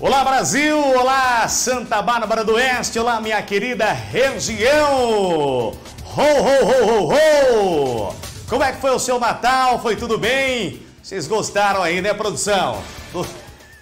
Olá Brasil, olá Santa Bárbara do Oeste, olá minha querida região. Ho, ho, ho, ho, ho. Como é que foi o seu Natal? Foi tudo bem? Vocês gostaram aí, né, produção? Do,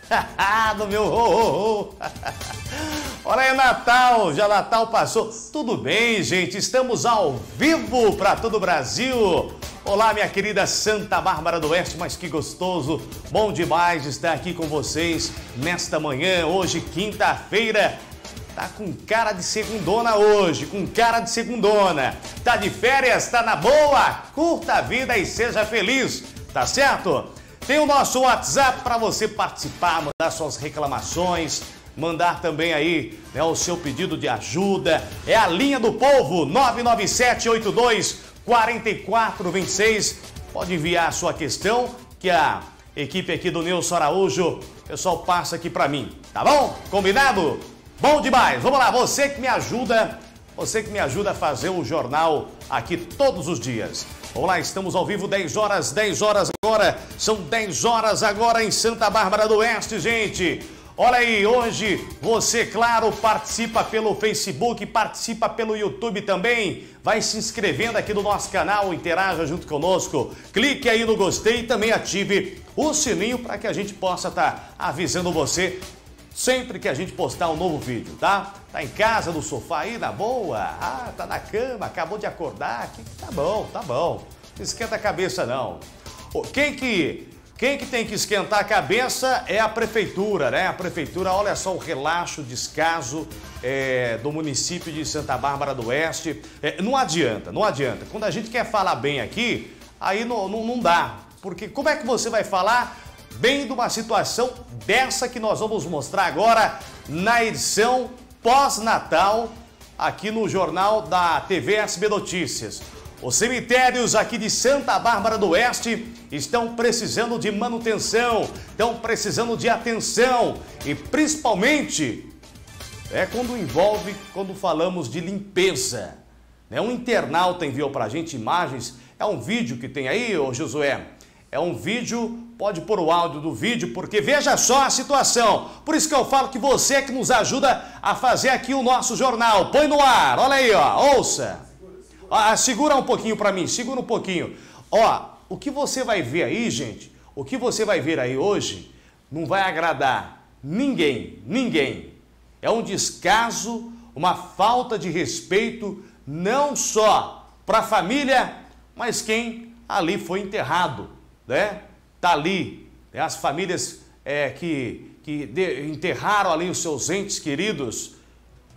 do meu ho, ho, ho. Olha aí, Natal, já Natal passou. Tudo bem, gente? Estamos ao vivo para todo o Brasil. Olá, minha querida Santa Bárbara do Oeste, mas que gostoso, bom demais estar aqui com vocês nesta manhã, hoje, quinta-feira. Tá com cara de segundona hoje, com cara de segundona. Tá de férias, tá na boa? Curta a vida e seja feliz, tá certo? Tem o nosso WhatsApp para você participar, mandar suas reclamações, mandar também aí né, o seu pedido de ajuda. É a linha do povo, 99782 4426. Pode enviar a sua questão que a equipe aqui do Nilson Araújo, o pessoal passa aqui para mim, tá bom? Combinado? Bom demais. Vamos lá, você que me ajuda, você que me ajuda a fazer o jornal aqui todos os dias. Vamos lá, estamos ao vivo 10 horas, 10 horas agora. São 10 horas agora em Santa Bárbara do Oeste, gente. Olha aí, hoje você, claro, participa pelo Facebook, participa pelo YouTube também. Vai se inscrevendo aqui no nosso canal, interaja junto conosco. Clique aí no gostei e também ative o sininho para que a gente possa estar tá avisando você sempre que a gente postar um novo vídeo, tá? Tá em casa, no sofá aí, na boa? Ah, tá na cama, acabou de acordar. Tá bom, tá bom. Não esquenta a cabeça não. Quem que quem que tem que esquentar a cabeça é a prefeitura, né? A prefeitura, olha só o relaxo, descaso é, do município de Santa Bárbara do Oeste. É, não adianta, não adianta. Quando a gente quer falar bem aqui, aí não, não, não dá. Porque como é que você vai falar bem de uma situação dessa que nós vamos mostrar agora na edição pós-natal aqui no jornal da TV SB Notícias. Os cemitérios aqui de Santa Bárbara do Oeste estão precisando de manutenção, estão precisando de atenção e principalmente é quando envolve, quando falamos de limpeza. Né? Um internauta enviou para a gente imagens, é um vídeo que tem aí, ô Josué, é um vídeo, pode pôr o áudio do vídeo, porque veja só a situação. Por isso que eu falo que você é que nos ajuda a fazer aqui o nosso jornal. Põe no ar, olha aí, ó, ouça. Ah, segura um pouquinho para mim, segura um pouquinho. Ó, o que você vai ver aí, gente, o que você vai ver aí hoje não vai agradar ninguém, ninguém. É um descaso, uma falta de respeito, não só para a família, mas quem ali foi enterrado, né? Tá ali, né? as famílias é, que, que enterraram ali os seus entes queridos.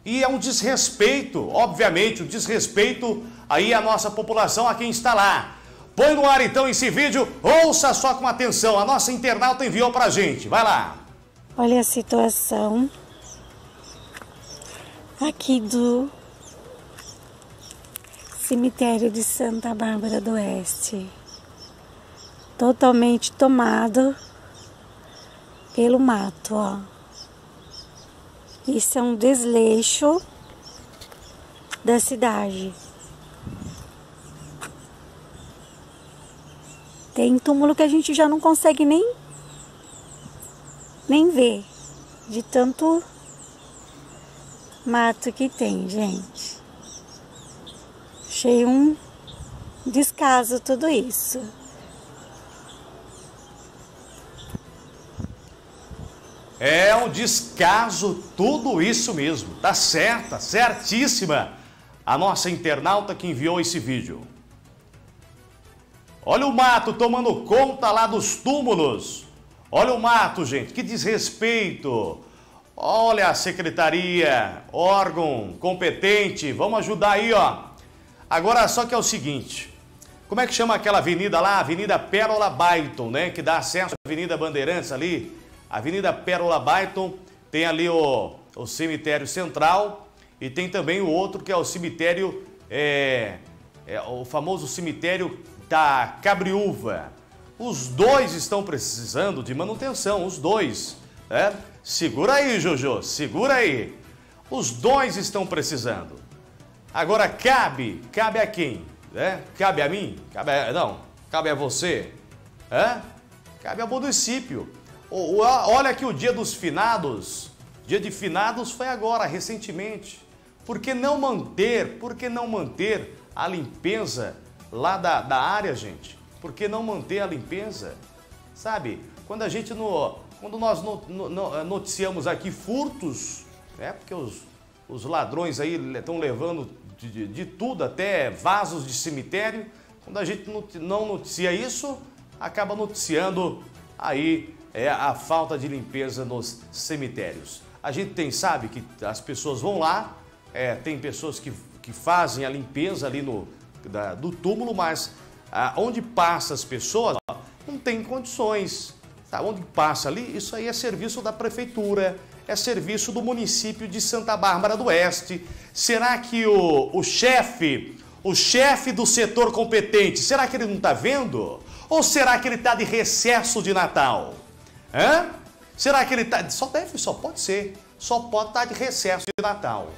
E é um desrespeito, obviamente, um desrespeito aí a nossa população, a quem está lá. Põe no ar então esse vídeo, ouça só com atenção, a nossa internauta enviou pra gente, vai lá. Olha a situação aqui do cemitério de Santa Bárbara do Oeste. Totalmente tomado pelo mato, ó. Isso é um desleixo da cidade. Tem túmulo que a gente já não consegue nem nem ver de tanto mato que tem, gente. Achei um descaso tudo isso. É um descaso tudo isso mesmo. Tá certa, certíssima a nossa internauta que enviou esse vídeo. Olha o mato tomando conta lá dos túmulos. Olha o mato, gente, que desrespeito. Olha a secretaria, órgão competente, vamos ajudar aí, ó. Agora, só que é o seguinte, como é que chama aquela avenida lá? Avenida Pérola Baiton, né? Que dá acesso à Avenida Bandeirantes ali. Avenida Pérola Baiton, tem ali o, o cemitério central e tem também o outro que é o cemitério, é, é o famoso cemitério da Cabriúva. Os dois estão precisando de manutenção, os dois. Né? Segura aí, Jojo, segura aí. Os dois estão precisando. Agora cabe, cabe a quem? Né? Cabe a mim? Cabe a, não, cabe a você? Cabe ao município. Olha que o dia dos finados, dia de finados foi agora, recentemente. Por que não manter, por que não manter a limpeza lá da, da área, gente? Por que não manter a limpeza? Sabe, quando a gente no, quando nós no, no, noticiamos aqui furtos, é porque os, os ladrões aí estão levando de, de, de, tudo, até vasos de cemitério. Quando a gente não noticia isso, acaba noticiando aí é, a falta de limpeza nos cemitérios. A gente tem, sabe, que as pessoas vão lá, é, tem pessoas que, que fazem a limpeza ali no, da, do túmulo, mas ah, onde passa as pessoas não tem condições. Tá? Onde passa ali, isso aí é serviço da prefeitura, é serviço do município de Santa Bárbara do Oeste. Será que o, o chefe, o chefe do setor competente, será que ele não está vendo? Ou será que ele está de recesso de Natal? Hã? Será que ele está. Só deve, só pode ser. Só pode estar tá de recesso de Natal.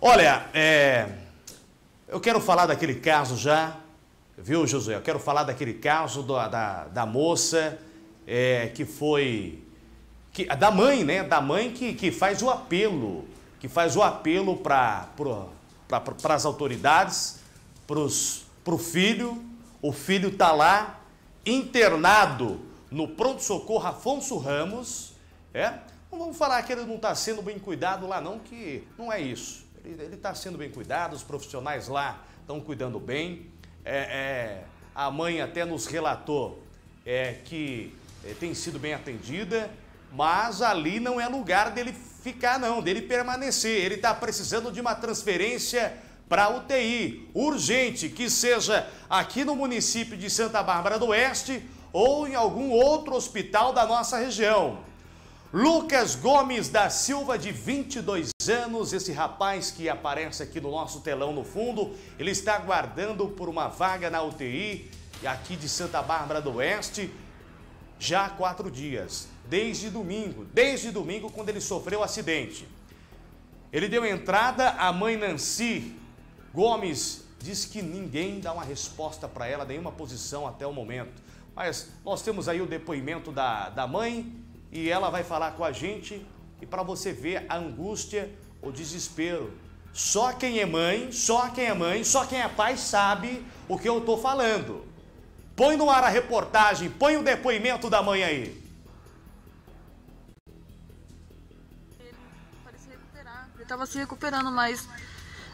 Olha, é, eu quero falar daquele caso já, viu, Josué? Eu quero falar daquele caso da, da, da moça é, que foi que, da mãe, né? Da mãe que, que faz o apelo, que faz o apelo para pra, as autoridades, para o filho. O filho está lá, internado no pronto-socorro Afonso Ramos. É? Não vamos falar que ele não está sendo bem cuidado lá, não, que não é isso. Ele está sendo bem cuidado, os profissionais lá estão cuidando bem. É, é, a mãe até nos relatou é, que é, tem sido bem atendida mas ali não é lugar dele ficar, não, dele permanecer. Ele está precisando de uma transferência para UTI, urgente, que seja aqui no município de Santa Bárbara do Oeste ou em algum outro hospital da nossa região. Lucas Gomes da Silva, de 22 anos, esse rapaz que aparece aqui no nosso telão no fundo, ele está aguardando por uma vaga na UTI aqui de Santa Bárbara do Oeste já há quatro dias desde domingo, desde domingo quando ele sofreu o acidente. Ele deu entrada à mãe Nancy Gomes, diz que ninguém dá uma resposta para ela, nenhuma posição até o momento. Mas nós temos aí o depoimento da, da mãe e ela vai falar com a gente e para você ver a angústia, o desespero. Só quem é mãe, só quem é mãe, só quem é pai sabe o que eu estou falando. Põe no ar a reportagem, põe o depoimento da mãe aí. Ele tava se recuperando, mas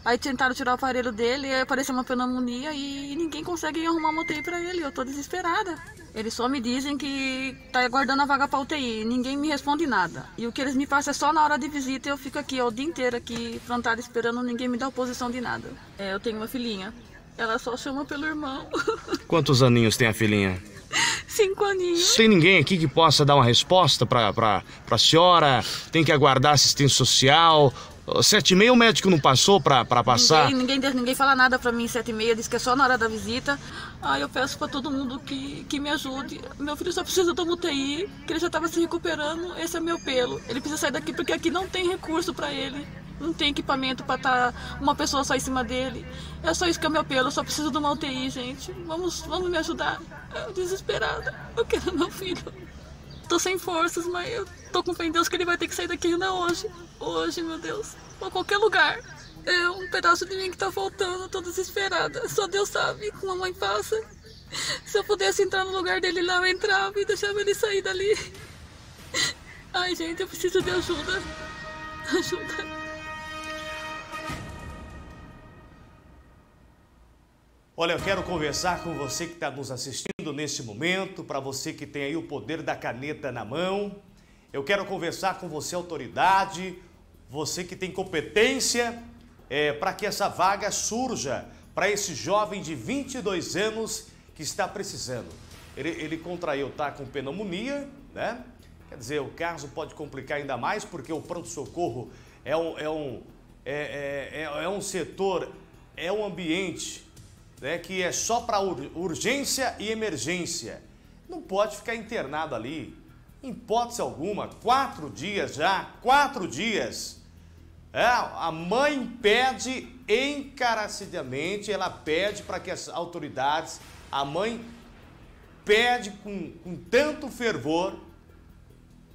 aí tentaram tirar o aparelho dele, aí apareceu uma pneumonia e ninguém consegue arrumar uma UTI pra ele. Eu tô desesperada. Eles só me dizem que tá aguardando a vaga pra UTI, ninguém me responde nada. E o que eles me passam é só na hora de visita eu fico aqui ó, o dia inteiro aqui plantada esperando, ninguém me dá oposição de nada. É, eu tenho uma filhinha. Ela só chama pelo irmão. Quantos aninhos tem a filhinha? Cinco aninhos. Tem ninguém aqui que possa dar uma resposta para a senhora? Tem que aguardar assistência social? Sete e meia o médico não passou pra, pra passar? Ninguém, ninguém, ninguém fala nada pra mim sete e meia, diz que é só na hora da visita. Ah, eu peço pra todo mundo que, que me ajude. Meu filho só precisa de UTI, que ele já tava se recuperando, esse é meu pelo. Ele precisa sair daqui porque aqui não tem recurso pra ele. Não tem equipamento pra estar tá uma pessoa só em cima dele. É só isso que é meu pelo, eu só preciso de uma UTI, gente. Vamos, vamos me ajudar. Eu desesperada, eu quero meu filho. Tô sem forças, mas eu tô com fé em Deus que ele vai ter que sair daqui ainda hoje. Hoje, meu Deus. Ou qualquer lugar. É um pedaço de mim que tá faltando, tô desesperada. Só Deus sabe como a mãe passa. Se eu pudesse entrar no lugar dele lá, eu entrava e deixava ele sair dali. Ai, gente, eu preciso de ajuda. Ajuda. Olha, eu quero conversar com você que está nos assistindo nesse momento, para você que tem aí o poder da caneta na mão. Eu quero conversar com você, autoridade, você que tem competência é, para que essa vaga surja para esse jovem de 22 anos que está precisando. Ele, ele contraiu, tá com pneumonia, né? Quer dizer, o caso pode complicar ainda mais porque o pronto-socorro é um, é, um, é, é, é, é um setor, é um ambiente né, que é só para urgência e emergência. Não pode ficar internado ali, em hipótese alguma, quatro dias já, quatro dias. É, a mãe pede encarecidamente, ela pede para que as autoridades, a mãe pede com, com tanto fervor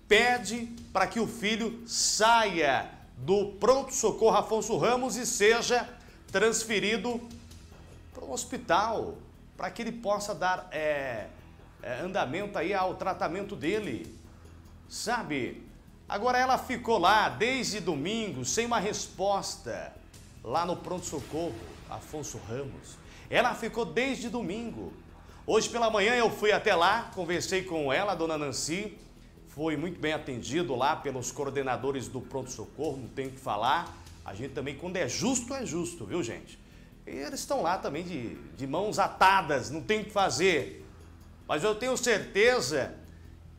pede para que o filho saia do pronto-socorro Afonso Ramos e seja transferido para o hospital, para que ele possa dar é, é, andamento aí ao tratamento dele. Sabe? Agora ela ficou lá desde domingo sem uma resposta lá no pronto-socorro Afonso Ramos. Ela ficou desde domingo. Hoje pela manhã eu fui até lá, conversei com ela, a dona Nancy, foi muito bem atendido lá pelos coordenadores do pronto-socorro, não tenho o que falar. A gente também, quando é justo, é justo, viu gente? E eles estão lá também de, de mãos atadas, não tem o que fazer. Mas eu tenho certeza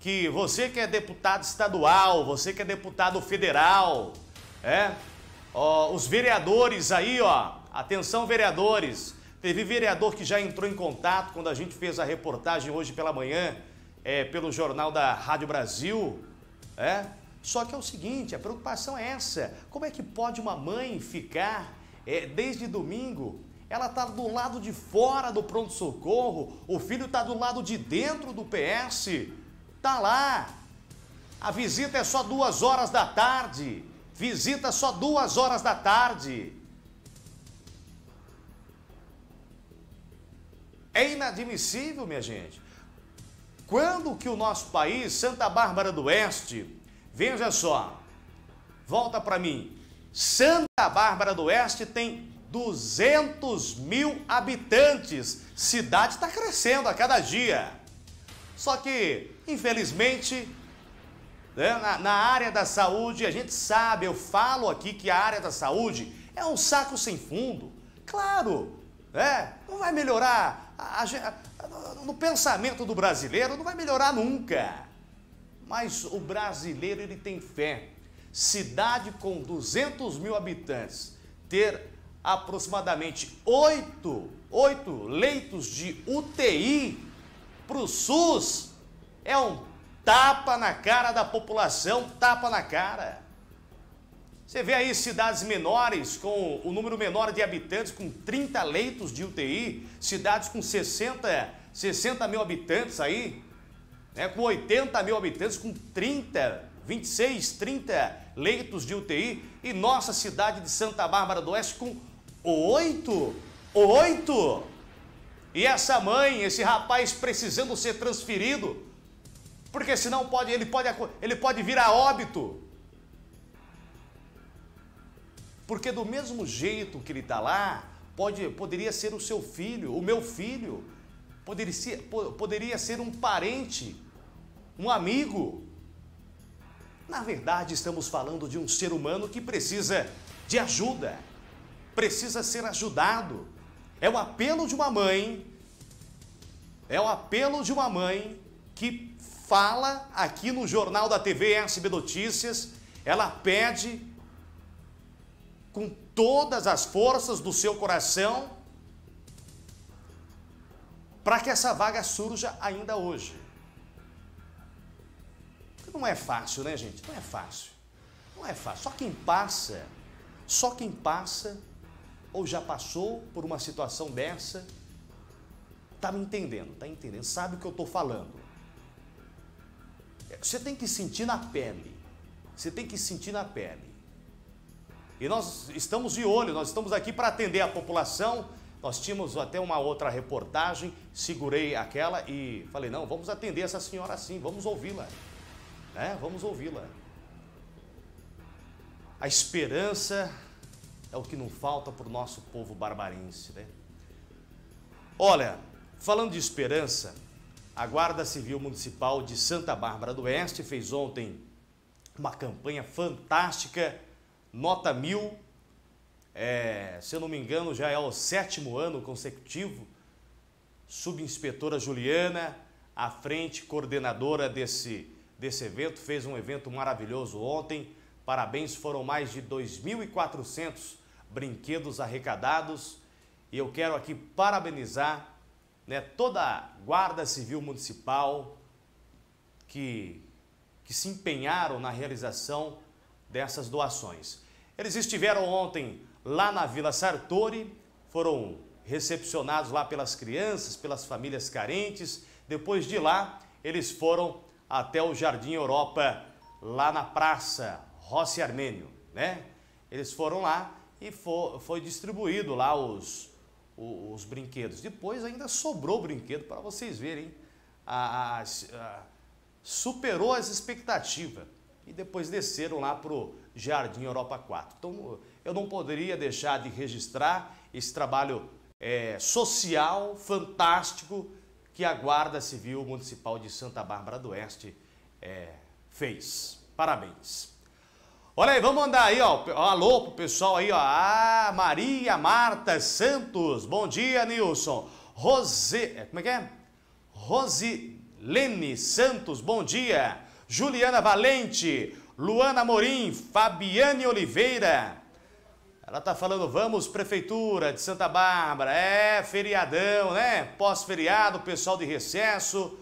que você que é deputado estadual, você que é deputado federal, é? Ó, os vereadores aí, ó, atenção vereadores, teve vereador que já entrou em contato quando a gente fez a reportagem hoje pela manhã, é, pelo jornal da Rádio Brasil, é? Só que é o seguinte, a preocupação é essa, como é que pode uma mãe ficar é, desde domingo ela está do lado de fora do pronto-socorro, o filho está do lado de dentro do PS, está lá. A visita é só duas horas da tarde, visita só duas horas da tarde. É inadmissível, minha gente. Quando que o nosso país, Santa Bárbara do Oeste, veja só, volta para mim, Santa Bárbara do Oeste tem 200 mil habitantes. Cidade está crescendo a cada dia. Só que, infelizmente, né, na, na, área da saúde, a gente sabe, eu falo aqui que a área da saúde é um saco sem fundo. Claro, né, não vai melhorar a, a, no pensamento do brasileiro não vai melhorar nunca. Mas o brasileiro ele tem fé. Cidade com 200 mil habitantes ter aproximadamente 8, 8 leitos de UTI para o SUS é um tapa na cara da população, tapa na cara. Você vê aí cidades menores, com o número menor de habitantes, com 30 leitos de UTI, cidades com 60, 60 mil habitantes aí, né, com 80 mil habitantes, com 30, 26, 30 leitos de UTI, e nossa cidade de Santa Bárbara do Oeste com 8, 8. E essa mãe, esse rapaz precisando ser transferido, porque senão pode, ele, pode, ele pode vir a óbito. Porque do mesmo jeito que ele está lá, pode, poderia ser o seu filho, o meu filho, poderia ser, poderia ser um parente, um amigo. Na verdade, estamos falando de um ser humano que precisa de ajuda, precisa ser ajudado. É o apelo de uma mãe, é o apelo de uma mãe que fala aqui no jornal da TV SB Notícias, ela pede com todas as forças do seu coração para que essa vaga surja ainda hoje. Não é fácil, né, gente? Não é fácil. Não é fácil. Só quem passa, só quem passa ou já passou por uma situação dessa, tá me entendendo, tá entendendo, sabe o que eu estou falando. Você tem que sentir na pele. Você tem que sentir na pele. E nós estamos de olho, nós estamos aqui para atender a população. Nós tínhamos até uma outra reportagem, segurei aquela e falei: não, vamos atender essa senhora assim, vamos ouvi-la. Né? Vamos ouvi-la. A esperança é o que não falta para o nosso povo barbarense. Né? Olha, falando de esperança, a Guarda Civil Municipal de Santa Bárbara do Oeste fez ontem uma campanha fantástica nota mil, é, se eu não me engano, já é o sétimo ano consecutivo. Subinspetora Juliana, à frente, coordenadora desse, desse evento, fez um evento maravilhoso ontem. Parabéns, foram mais de 2.400 brinquedos arrecadados. E eu quero aqui parabenizar né, toda a Guarda Civil Municipal que, que se empenharam na realização dessas doações. Eles estiveram ontem lá na Vila Sartori, foram recepcionados lá pelas crianças, pelas famílias carentes. Depois de lá, eles foram até o Jardim Europa lá na praça Rossi Armênio, né? Eles foram lá e for, foi distribuído lá os, os, os, brinquedos. Depois ainda sobrou brinquedo para vocês verem. A, a, a, superou as expectativas e depois desceram lá para o Jardim Europa 4. Então eu não poderia deixar de registrar esse trabalho é, social fantástico que a Guarda Civil Municipal de Santa Bárbara do Oeste é, fez. Parabéns. Olha aí, vamos mandar aí, ó, alô pro pessoal aí, ó. Ah, Maria Marta Santos, bom dia, Nilson. Rose, é, como é que é? Rosilene Santos, bom dia. Juliana Valente, Luana Morim, Fabiane Oliveira. Ela tá falando, vamos, Prefeitura de Santa Bárbara, é feriadão, né? Pós-feriado, pessoal de recesso,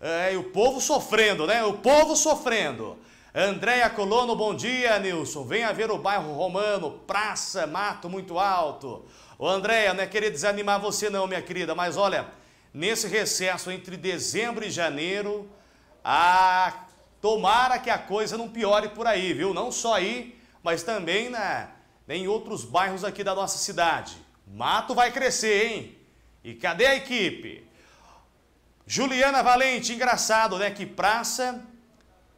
é, e o povo sofrendo, né? O povo sofrendo. Andréia Colono, bom dia, Nilson. Venha ver o bairro Romano, Praça Mato Muito Alto. Ô, Andréia, não é querer desanimar você não, minha querida, mas olha, nesse recesso entre dezembro e janeiro, a... tomara que a coisa não piore por aí, viu? Não só aí, mas também na... em outros bairros aqui da nossa cidade. Mato vai crescer, hein? E cadê a equipe? Juliana Valente, engraçado, né? Que praça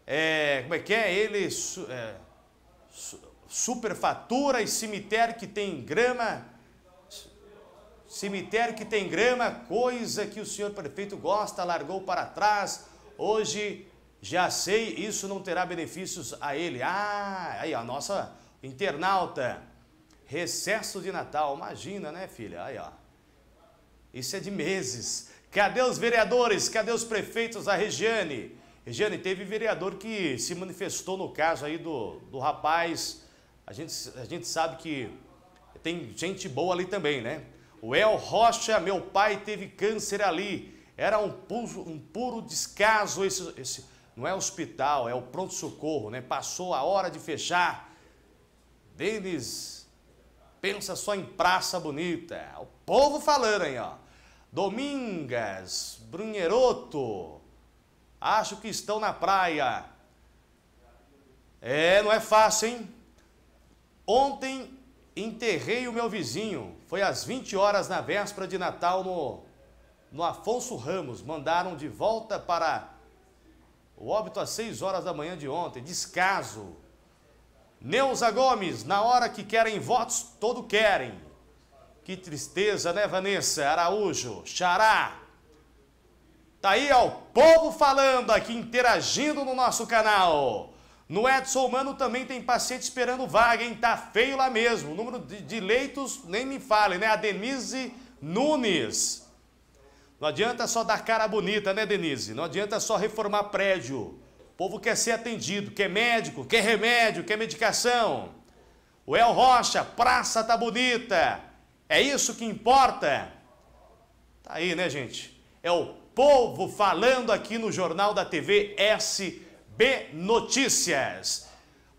é, como é que é? Ele é, superfatura e cemitério que tem grama, cemitério que tem grama, coisa que o senhor prefeito gosta, largou para trás, hoje já sei, isso não terá benefícios a ele. Ah, aí a nossa internauta, recesso de Natal, imagina né filha, aí ó, isso é de meses. Cadê os vereadores, cadê os prefeitos da Regiane? Regiane, teve vereador que se manifestou no caso aí do, do rapaz. A gente, a gente sabe que tem gente boa ali também, né? O El Rocha, meu pai teve câncer ali. Era um puro, um puro descaso esse, esse. Não é hospital, é o pronto-socorro, né? Passou a hora de fechar. Denis, pensa só em praça bonita. O povo falando aí, ó. Domingas, Brunheroto, Acho que estão na praia. É, não é fácil, hein? Ontem enterrei o meu vizinho. Foi às 20 horas na véspera de Natal no, no Afonso Ramos. Mandaram de volta para o óbito às 6 horas da manhã de ontem. Descaso. Neuza Gomes, na hora que querem votos, todo querem. Que tristeza, né, Vanessa? Araújo, Xará. Tá aí, ó, o povo falando aqui, interagindo no nosso canal. No Edson Mano também tem paciente esperando vaga, hein? Tá feio lá mesmo. O número de, de leitos, nem me fale, né? A Denise Nunes. Não adianta só dar cara bonita, né, Denise? Não adianta só reformar prédio. O povo quer ser atendido, quer médico, quer remédio, quer medicação. O El Rocha, praça tá bonita. É isso que importa. Tá aí, né, gente? É o povo falando aqui no Jornal da TV SB Notícias.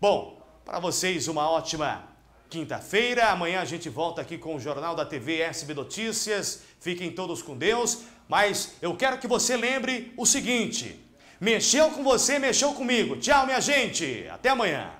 Bom, para vocês uma ótima quinta-feira. Amanhã a gente volta aqui com o Jornal da TV SB Notícias. Fiquem todos com Deus. Mas eu quero que você lembre o seguinte: mexeu com você, mexeu comigo. Tchau, minha gente. Até amanhã.